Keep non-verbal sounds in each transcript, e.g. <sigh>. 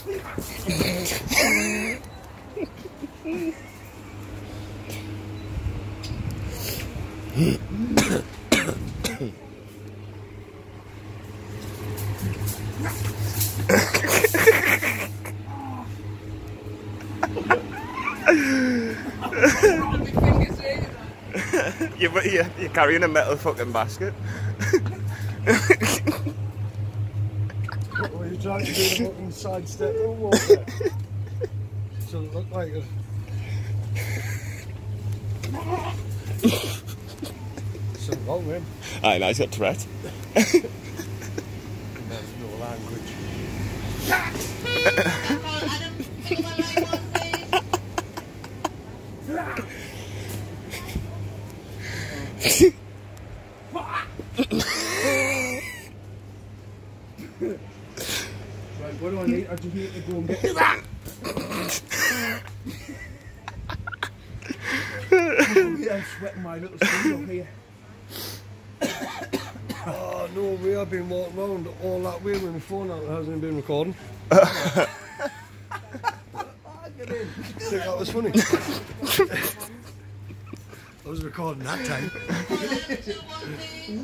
<laughs> you're, you're, carrying a metal fucking basket. <laughs> What were trying to do? A fucking sidestep or walk <laughs> there? Doesn't look like it. Something wrong with him. Aye, no, he's got Tourette. That's no language. <laughs> <laughs> What do I need? I just need to go and get. Ah! I'm sweating my little skin up here. Oh no, we have been walking around all that way with my phone out. It hasn't been recording. Think that was funny. I was recording that time.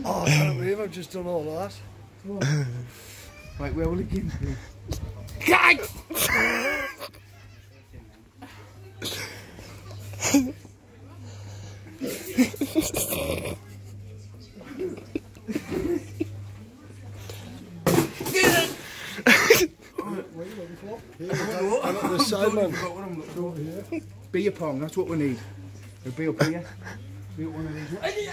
oh, I can't believe I've just done all that. Right, where will it give me? I'm at the side, man. Got what I'm looking for. Beer pong, that's what we need. A beer up here. We got one of these.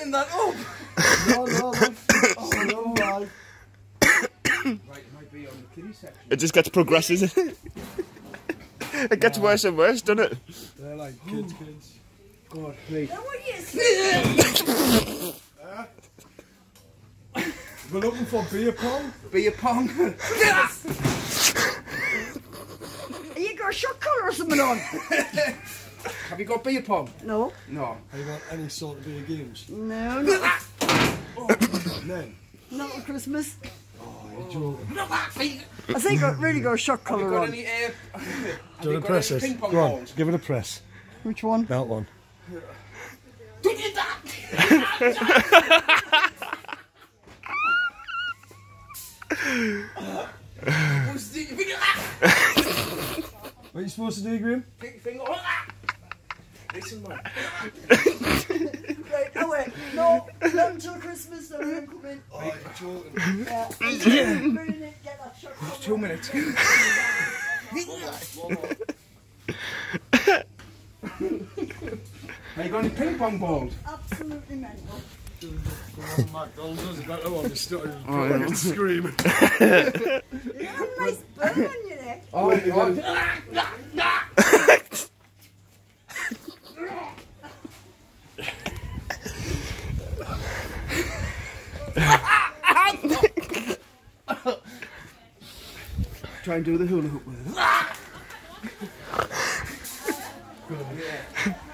Turning that up! No, no, no. Oh, no, man. Right, it might be on the kiddie section. It just gets progresses. <laughs> it gets worse and worse, doesn't it? They're like kids, kids. God, please. <laughs> We're looking for beer pong. Beer pong. <laughs> You got a shot collar or something on? Have you got beer pong? No. No. Have you got any sort of beer games? No, no. Then. Ah. Oh, not on Christmas. Oh, you're joking. Ah, I think I really got a shot Have you collar got on. any, uh, Do you a got press any it. ping pong Go on, balls? give it a press. Which one? That one. What's the- finger- What are you supposed to do, Graham? Finger- finger- Listen, man. Right, oh wait. No, not until Christmas. Then I'm coming. Oh, you're joking. Yeah. Get that shot collar Two on. minutes. Have you got any ping pong balls? Absolutely mental. McDonald's has a better one. Just started Oh, yeah. screaming. You got a nice burn on your neck. Oh, oh. Try and do the hula hoop with it.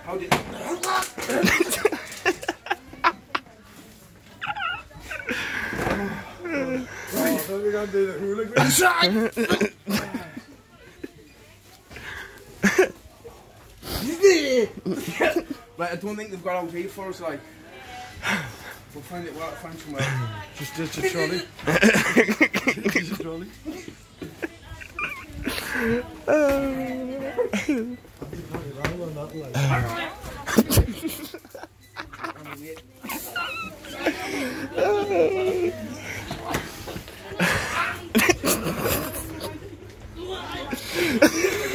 How did... We're going to do the hooligan. Right, I don't think they've got out here for us, like... We'll find it well, find somewhere. Uh, <coughs> just ditch a trolley. a trolley. Oh. <laughs>